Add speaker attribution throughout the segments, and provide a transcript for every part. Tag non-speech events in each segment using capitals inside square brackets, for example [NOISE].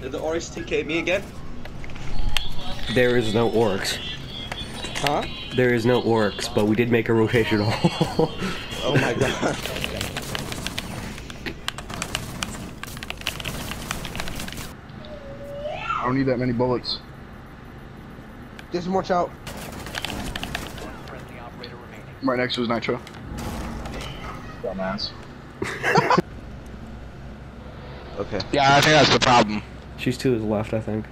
Speaker 1: Did the orcs TK me again?
Speaker 2: There is no orcs.
Speaker 1: Huh?
Speaker 2: There is no orcs, but we did make a rotational.
Speaker 1: Oh my god.
Speaker 3: I don't need that many bullets.
Speaker 4: Just watch out.
Speaker 3: I'm right next to his nitro. Dumbass. [LAUGHS]
Speaker 1: Okay.
Speaker 3: Yeah, I think that's the problem.
Speaker 2: She's to his left, I think.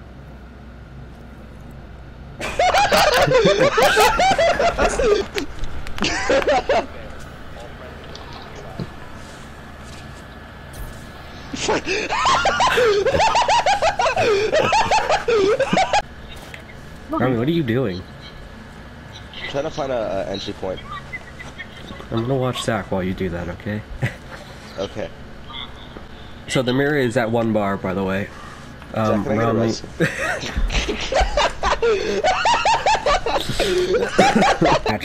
Speaker 2: Army, what are you doing?
Speaker 1: trying to find a, a entry point.
Speaker 2: I'm gonna watch Zach while you do that, okay?
Speaker 1: Okay.
Speaker 2: So the mirror is at one bar, by the way. Um,
Speaker 1: Zach, can I get a
Speaker 2: Romney-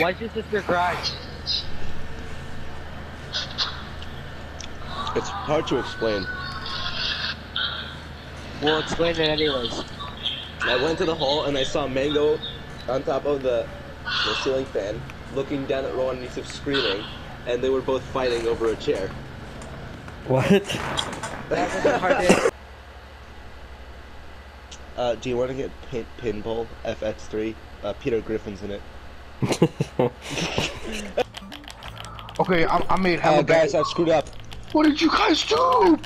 Speaker 5: Why'd your sister cry?
Speaker 1: It's hard to explain.
Speaker 5: We'll explain it anyways.
Speaker 1: I went to the hall and I saw Mango on top of the, the ceiling fan, looking down at Rowan and Yusuf screaming, and they were both fighting over a chair.
Speaker 2: What?
Speaker 5: That was a hard day.
Speaker 1: Uh, do you want to get pin- Pinball FX3? Uh, Peter Griffin's in it. [LAUGHS]
Speaker 3: Okay, I, I made hella
Speaker 1: Oh, guys, I've screwed up.
Speaker 3: What did you guys do?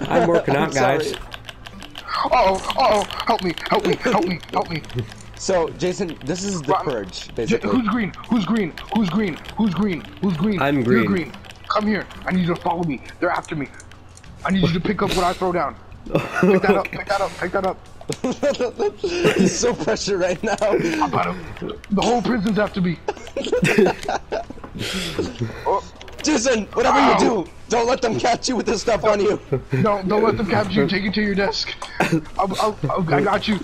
Speaker 2: I'm working out,
Speaker 1: I'm [LAUGHS] sorry.
Speaker 2: guys.
Speaker 3: Uh oh, uh oh, help me, help me, help me, help me. [LAUGHS]
Speaker 1: So, Jason, this is the
Speaker 3: Right.
Speaker 1: purge,
Speaker 3: J-
Speaker 1: basically.
Speaker 3: who's green? Who's green? Who's green? Who's green? Who's green?
Speaker 2: I'm green.
Speaker 3: You're
Speaker 2: green.
Speaker 3: green. Come here. I need you to follow me. They're after me. I need you to pick up what I throw down. Pick that up. Pick that up. Pick that up.
Speaker 1: He's so pressured right now.
Speaker 3: I got him. The whole prison's after me. oh, [LAUGHS]
Speaker 1: Jason, whatever
Speaker 3: Ow.
Speaker 1: you do, don't let them catch you with this stuff on you.
Speaker 3: don't don't let them capture you. Take it to your desk. I'll, I'll, I'll, I got you.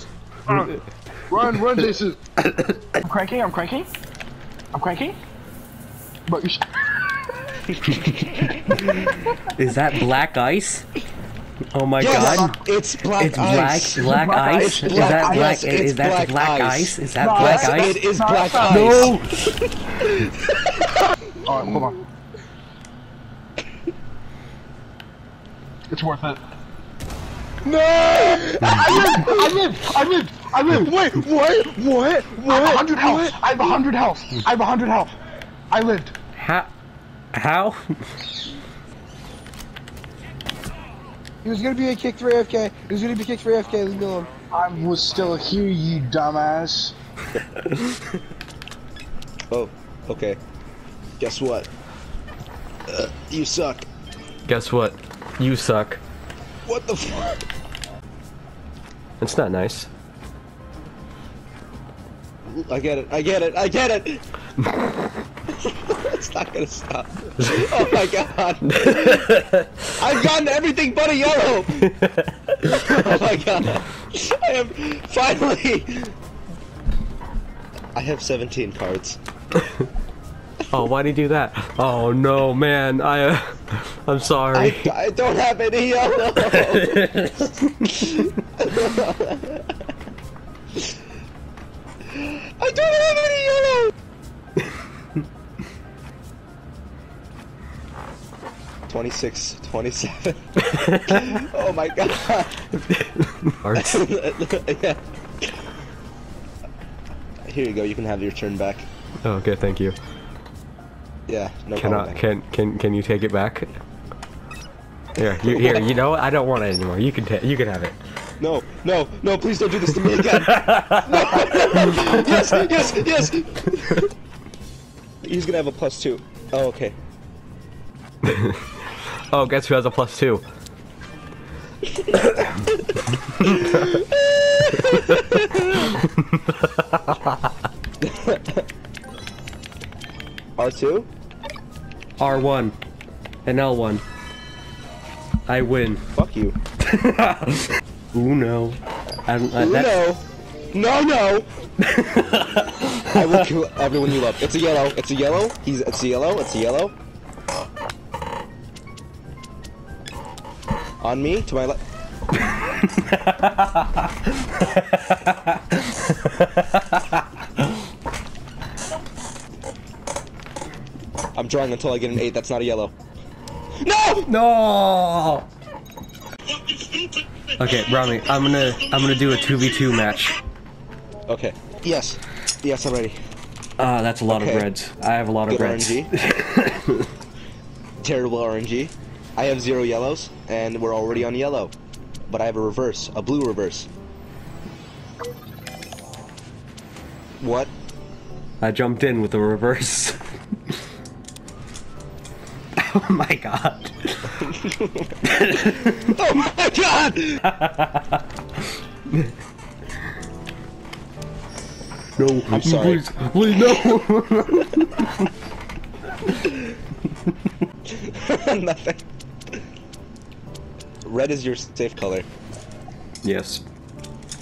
Speaker 3: Uh, run, run, Jason. I'm cranking. I'm cranking. I'm cranking. But you.
Speaker 2: Is that black ice? Oh my
Speaker 1: Yes,
Speaker 2: god.
Speaker 1: Uh, it's black
Speaker 2: It's black,
Speaker 1: ice.
Speaker 2: black
Speaker 3: Black
Speaker 2: ice.
Speaker 3: ice.
Speaker 2: Is that black?
Speaker 1: Yes, it's
Speaker 2: Is that
Speaker 1: black
Speaker 2: black
Speaker 1: ice.
Speaker 2: ice? Is that
Speaker 3: No,
Speaker 2: black
Speaker 1: Yes,
Speaker 2: ice?
Speaker 1: it is
Speaker 3: No,
Speaker 1: black ice.
Speaker 2: No. [LAUGHS]
Speaker 3: Alright, hold on. It's worth it.
Speaker 1: No!
Speaker 3: I live! I live! I live!
Speaker 1: Wait, what? What? What?
Speaker 3: I have a
Speaker 1: What?
Speaker 3: hundred health! I have a hundred health! I have a hundred health! I lived!
Speaker 2: How? How?
Speaker 4: He was gonna be a kick for AFK. He was gonna be kicked for AFK. Leave me alone.
Speaker 3: I was still here, you dumbass. [LAUGHS]
Speaker 1: Oh, okay. Guess what? Uh, you suck.
Speaker 2: Guess what? You suck.
Speaker 1: What the fuck?
Speaker 2: It's not nice.
Speaker 1: I get it. I get it. I get it. [LAUGHS] [LAUGHS] it's not gonna stop. Oh my god. I've gotten everything but a yellow. oh my god. I have finally. I have 17 cards.
Speaker 2: Oh, why'd he do that? Oh no, man. I, uh, I'm sorry.
Speaker 1: I, I don't have any yellow. [LAUGHS] I don't have any yellow. Twenty-six, twenty-seven. [LAUGHS] oh my god.
Speaker 2: Arts. [LAUGHS]
Speaker 1: yeah. Here you go. You can have your turn back.
Speaker 2: Oh, okay, thank you.
Speaker 1: Yeah. No
Speaker 2: Can
Speaker 1: problem.
Speaker 2: I, can can can you take it back? Here, you, here. You know what? I don't want it anymore. You can take. You can have it.
Speaker 1: No, no, no, please don't do this to me again. [LAUGHS] no, yes, yes, yes. He's gonna have a plus two. Oh, okay.
Speaker 2: Oh, guess who has a plus two?
Speaker 1: R2?
Speaker 2: R1 and L1. I win.
Speaker 1: Fuck you. [LAUGHS]
Speaker 2: Uno. I don't, uh, that-
Speaker 1: No. No, no. [LAUGHS] I will kill everyone you love. It's a yellow. It's a yellow. He's. It's a yellow. It's a yellow. On me, to my left. I'm drawing until I get an eight. That's not a yellow. No!
Speaker 2: No. Okay, Rami, I'm gonna I'm gonna do a two v two match.
Speaker 1: Okay. Yes. Yes, I'm ready.
Speaker 2: Uh, that's a lot
Speaker 1: Okay.
Speaker 2: of reds. I have a lot of
Speaker 1: Good
Speaker 2: reds.
Speaker 1: RNG. [LAUGHS] Terrible RNG. I have zero yellows, and we're already on yellow. But I have a reverse, a blue reverse. What?
Speaker 2: I jumped in with a reverse. [LAUGHS] oh my god. [LAUGHS]
Speaker 1: Oh my god!
Speaker 2: No,
Speaker 1: I'm sorry.
Speaker 2: Please, please no. [LAUGHS]
Speaker 1: Nothing. Red is your safe color.
Speaker 2: yes.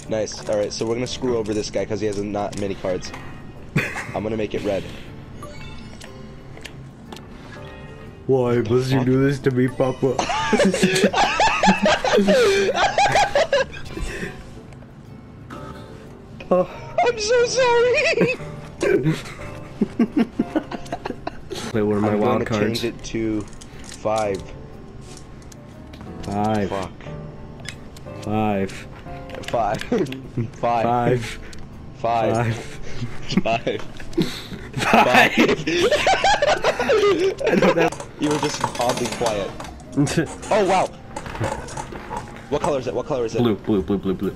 Speaker 1: Nice. Alright, so we're gonna screw over this guy because he has not many cards. [LAUGHS] I'm gonna make it red.
Speaker 2: Why must you do this to me, Papa? [LAUGHS]
Speaker 1: I'm so sorry!
Speaker 2: Wait, what are my
Speaker 1: I'm
Speaker 2: wild
Speaker 1: gonna
Speaker 2: cards?
Speaker 1: change it to five.
Speaker 2: Five.
Speaker 1: Fuck. [LAUGHS]
Speaker 2: Five.
Speaker 1: Five. Five.
Speaker 2: Five.
Speaker 1: Five.
Speaker 2: Five. [LAUGHS]
Speaker 1: Five. you were just oddly quiet. oh wow. What color is it? What color is it?
Speaker 2: Blue, blue, blue, blue, blue.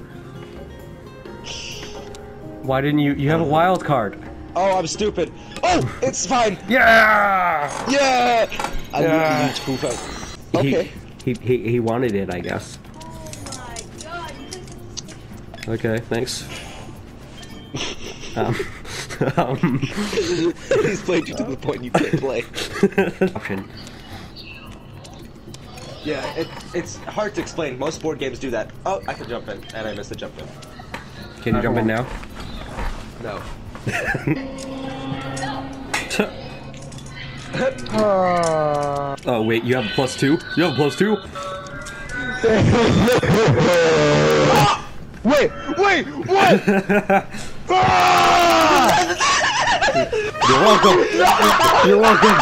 Speaker 2: Why didn't you? You have a uh-huh. wild card.
Speaker 1: Oh, I'm stupid. Oh, it's fine.
Speaker 2: Yeah.
Speaker 1: Yeah. I
Speaker 2: yeah.
Speaker 1: need to move out. Okay.
Speaker 2: He, he he he wanted it, I guess. Okay, thanks. um, [LAUGHS] um,
Speaker 1: He's played you to the point you can't play. [LAUGHS]
Speaker 2: option.
Speaker 1: Yeah, it, it's hard to explain. Most board games do that. Oh, I can jump in, and I missed the jump in.
Speaker 2: Can you jump in now?
Speaker 1: No. [LAUGHS]
Speaker 4: Uh, [LAUGHS]
Speaker 2: Oh wait, you have a plus two. You have a plus two. [LAUGHS]
Speaker 4: wait, wait, what? [LAUGHS]
Speaker 2: You're welcome. You're welcome.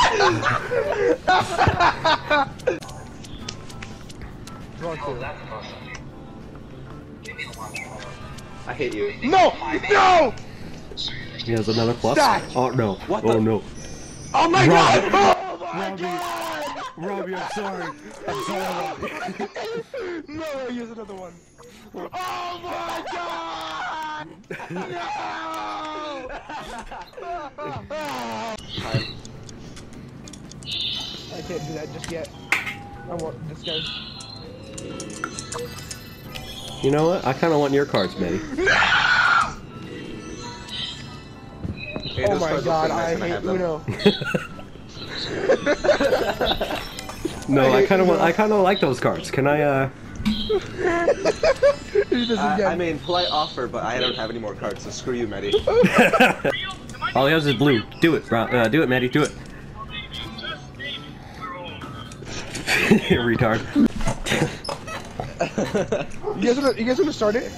Speaker 1: I hate you.
Speaker 4: No, no!
Speaker 2: He has another plus.
Speaker 4: Stack.
Speaker 2: Oh no.
Speaker 1: What
Speaker 2: oh
Speaker 1: the-
Speaker 2: no.
Speaker 4: Oh my god! Oh my god!
Speaker 2: Robbie, I'm sorry. I'm sorry. [LAUGHS]
Speaker 4: No, here's another one. Oh my god! No! I can't do that just yet. I want this guy.
Speaker 2: You know what? I kind of want your cards, Manny.
Speaker 4: Oh my god, [LAUGHS] I hate Uno.
Speaker 2: No, I
Speaker 4: hate
Speaker 2: kind of want. I kind of like those cards. Can I? uh...
Speaker 4: He
Speaker 1: I. I [LAUGHS] mean, polite offer, but I don't have any more cards, so screw you, Maddie. [LAUGHS]
Speaker 2: All he has is blue. Do it, Ro- uh, do it, Maddie. Do it. Retard.
Speaker 4: you guys wanna, you guys wanna start it?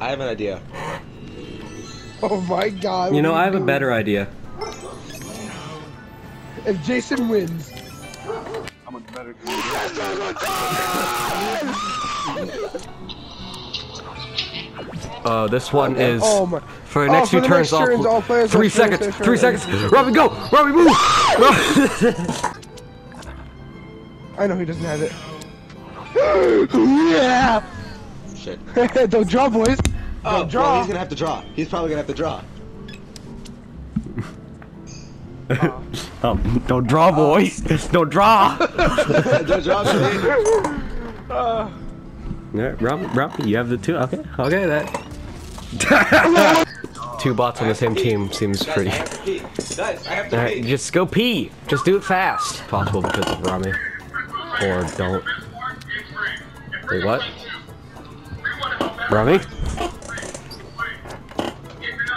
Speaker 1: I have an idea. [LAUGHS]
Speaker 4: Oh my god.
Speaker 2: You know, I have a better idea.
Speaker 4: If Jason wins.
Speaker 2: Uh, this one is
Speaker 4: Oh my.
Speaker 2: for the
Speaker 4: Oh,
Speaker 2: next
Speaker 4: for
Speaker 2: two
Speaker 4: the
Speaker 2: turns.
Speaker 4: next
Speaker 2: I'll
Speaker 4: turns,
Speaker 2: pl-
Speaker 4: all players
Speaker 2: three
Speaker 4: must finish
Speaker 2: seconds.
Speaker 4: their
Speaker 2: Three seconds. Robbie, go. Robbie, move. Robbie- [LAUGHS]
Speaker 4: I know he doesn't have it. [LAUGHS] yeah!
Speaker 1: Shit.
Speaker 4: Don't draw, boys.
Speaker 1: Oh,
Speaker 4: draw.
Speaker 1: well, he's gonna have to draw. He's probably gonna have to draw.
Speaker 2: um, [LAUGHS] don't draw, boys. [LAUGHS] Don't draw. [LAUGHS]
Speaker 1: Don't draw, baby.
Speaker 2: Yeah, Robbie, Robbie, you have the two. Okay, okay, that. two bots on the same team seems pretty.
Speaker 1: I have to pee. Guys, I have to
Speaker 2: Alright,
Speaker 1: pee.
Speaker 2: just go pee. Just do it fast. Possible because of Rami. Or don't. Wait, what? Rami?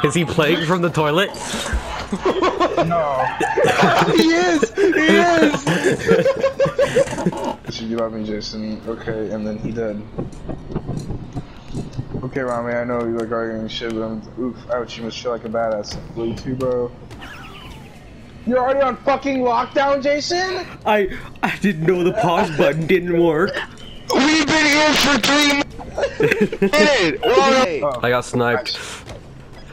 Speaker 2: Is he [LAUGHS] playing from the toilet? No.
Speaker 4: he is! He is!
Speaker 3: Should you love me, Jason? Okay, and then he did. Okay, Rami, I know you like arguing shit, but I'm oof, ouch, you must feel like a badass. Will you too, bro? You're already on fucking lockdown, Jason?
Speaker 2: I I didn't know the pause button didn't work.
Speaker 1: We've been here for three [LAUGHS] minutes! Whoa, oh.
Speaker 2: I got sniped.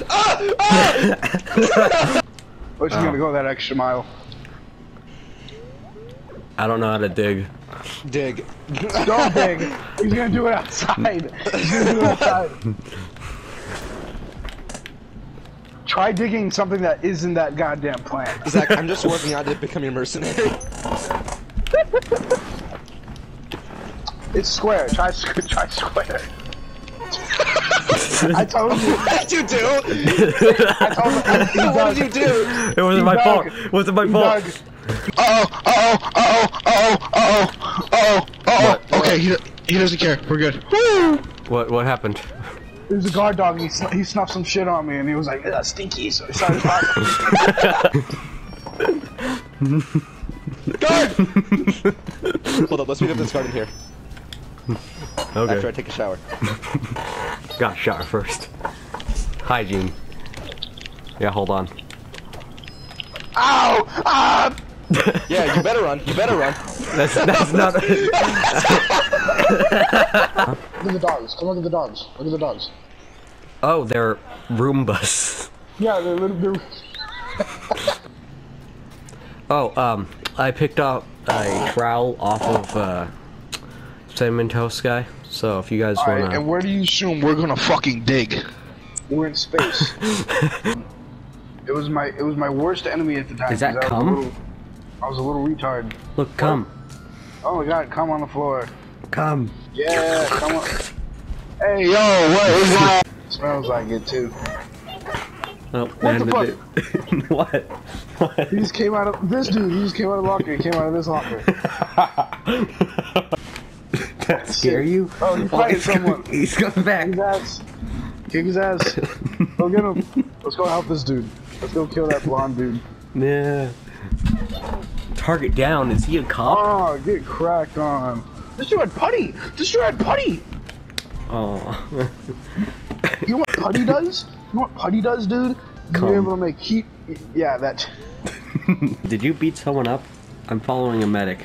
Speaker 2: Ah! Ah!
Speaker 3: Or is he gonna go that extra mile?
Speaker 2: I don't know how to dig.
Speaker 1: Dig.
Speaker 3: Don't dig. He's gonna do it outside. He's gonna do it outside. Try digging something that isn't that goddamn plant.
Speaker 1: Zach, I'm just working on to become a mercenary.
Speaker 3: It's square. Try squ- try square. [LAUGHS] I told you. [LAUGHS]
Speaker 1: What'd you do? [LAUGHS]
Speaker 3: I told you.
Speaker 1: What did you do?
Speaker 2: It wasn't my fault. It wasn't my fault.
Speaker 3: Doug,
Speaker 1: Uh oh, uh oh, uh oh, uh oh, uh oh, uh oh, uh oh. Okay, he, he doesn't care. We're good. Woo!
Speaker 2: What what happened?
Speaker 3: there's a guard dog. And he, sn- he snuffed some shit on me, and he was like, "Ugh, "Stinky." So he started barking.
Speaker 1: Guard! Hold up, let's meet up this guard in here Okay. after I take a shower.
Speaker 2: Got shot first. Hygiene. Yeah, hold on.
Speaker 3: Ow! Ah! [LAUGHS]
Speaker 1: Yeah, you better run. You better run.
Speaker 2: That's that's not. [LAUGHS]
Speaker 3: Look at the dogs. Come look at the dogs. Look at the dogs.
Speaker 2: oh, they're Roombas.
Speaker 3: Yeah, they're little. They're... [LAUGHS]
Speaker 2: Oh, um, I picked up a trowel off of uh, Cinnamon Toast guy. So if you guys
Speaker 3: Alright,
Speaker 2: wanna,
Speaker 3: and where do you assume we're gonna fucking dig? We're in space. [LAUGHS] it was my it was my worst enemy at the time.
Speaker 2: Is that
Speaker 3: 'cause I was little- I was a little retard.
Speaker 2: look, come,
Speaker 3: Oh my god, come on the floor.
Speaker 2: come.
Speaker 3: Yeah, come on. [LAUGHS] Hey yo, what is that? [LAUGHS] Smells like it too.
Speaker 2: Oh,
Speaker 3: What the
Speaker 2: man, it- what? What?
Speaker 3: He just came out of this dude. He just came out of the locker. He came out of this locker.
Speaker 2: That scare you?
Speaker 3: Oh, he fighting
Speaker 2: he's coming-
Speaker 3: someone. [LAUGHS]
Speaker 2: He's coming back.
Speaker 3: Kick his ass. Kick his ass. Go get him. Let's go help this dude. Let's go kill that blonde dude.
Speaker 2: Yeah. Target down. Is he a cop?
Speaker 3: Oh, get cracked on. This dude had putty. This dude had putty.
Speaker 2: Oh. [LAUGHS]
Speaker 3: You know what putty does? You know what putty does, dude?
Speaker 2: Cum.
Speaker 3: You're able to make heat. Yeah, that. [LAUGHS]
Speaker 2: Did you beat someone up? I'm following a medic.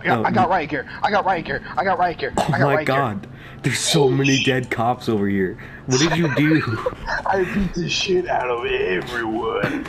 Speaker 3: I got,
Speaker 2: Oh,
Speaker 3: I got right here. I got right here. I got right here.
Speaker 2: Oh my
Speaker 3: right
Speaker 2: god. There's so many dead cops over here. What did you do? [LAUGHS]
Speaker 3: I beat the shit out of everyone.